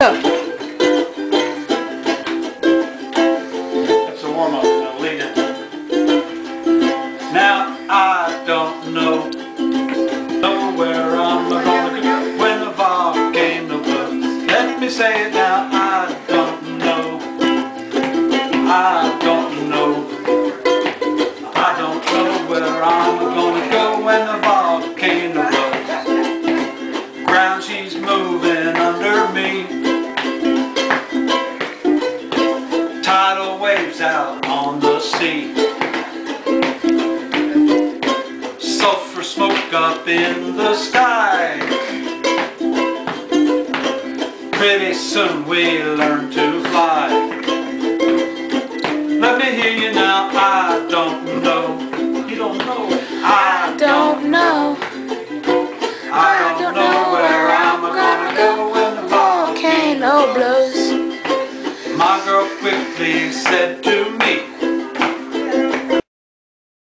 That's a warm up. Now lead it. Now I don't know, know where I'm gonna go when the volcano blows. Let me say it now. I don't know. I don't know. I don't know where I'm gonna go when the volcano blows. Ground she's moving under me. Waves out on the sea. Sulfur smoke up in the sky. Pretty soon we learn to fly. Let me hear you now, I quickly said to